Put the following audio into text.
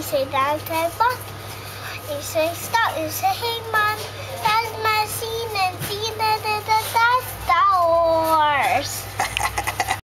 You say down, say back. You say stop. You say hey.